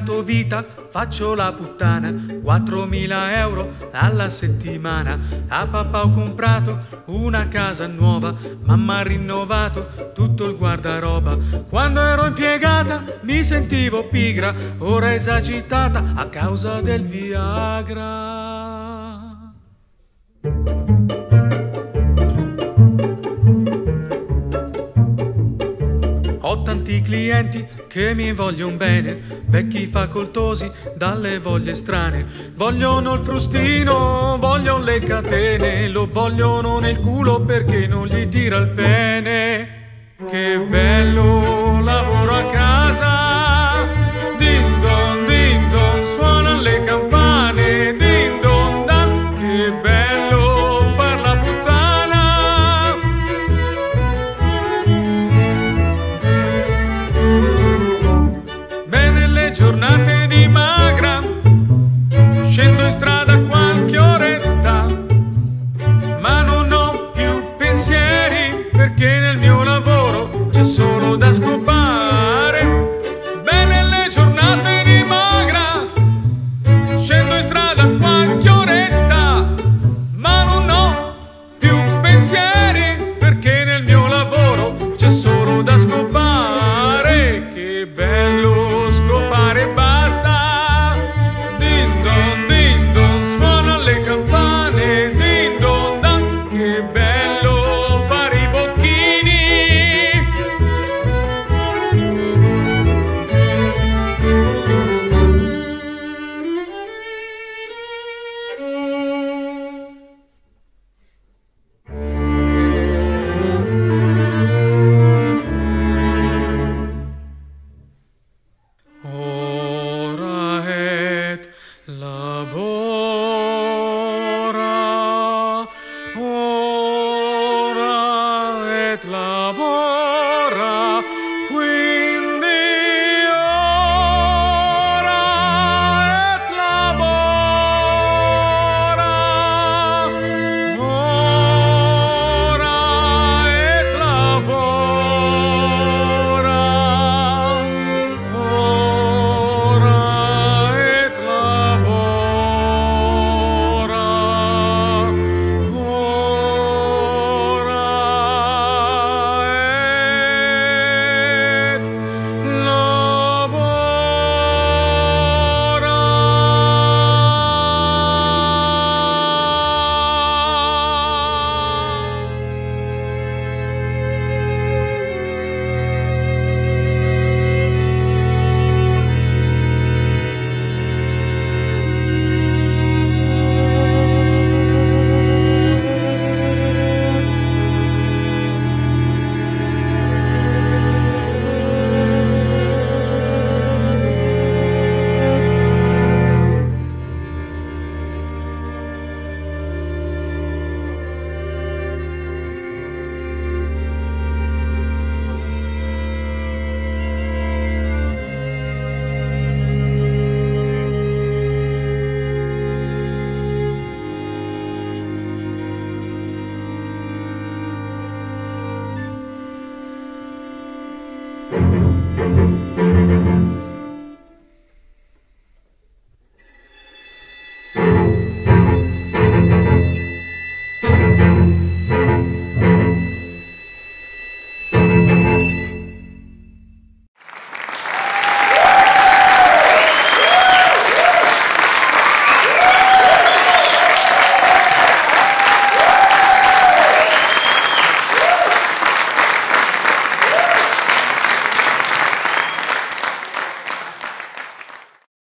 cambiato vita, faccio la puttana, 4.000 euro alla settimana. A papà ho comprato una casa nuova, mamma ha rinnovato tutto il guardaroba. Quando ero impiegata mi sentivo pigra, ora esagitata a causa del Viagra. Ho tanti clienti che mi vogliono bene, vecchi facoltosi dalle voglie strane. Vogliono il frustino, vogliono le catene, lo vogliono nel culo perché non gli tira il pene. Che bello lavoro giornate di magra, scendo in strada qualche oretta, ma non ho più pensieri perché nel mio lavoro c'è solo da scopare.